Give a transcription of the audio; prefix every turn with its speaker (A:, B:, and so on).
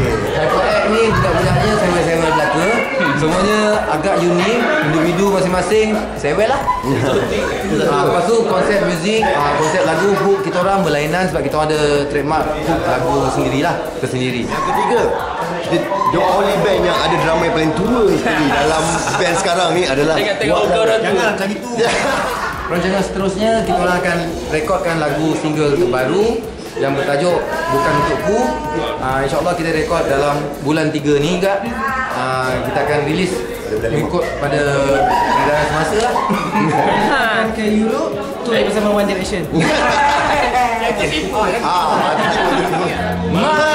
A: Okey.
B: Hyper X ni budak-budaknya sewel-sewel belaka. Semuanya agak unik, individu masing-masing sewel lah. ha, lepas tu konsep muzik, ha, konsep lagu, hook kita orang berlainan sebab kita orang ada trademark hook lagu sendirilah, tersendiri.
A: Yang ketiga, the, the only band yang ada drama yang paling tua sekali dalam band sekarang ni adalah
C: Jangan tengok muka orang tu.
D: Jangan macam itu.
B: Rancangan seterusnya kita orang akan rekodkan lagu single terbaru yang bertajuk Bukan Untukku. Uh, InsyaAllah kita rekod dalam bulan 3 ni juga. Uh, kita akan release mengikut pada edaran semasa lah.
E: Akan ke Europe tu bersama One Direction.
A: Ah,
B: Malah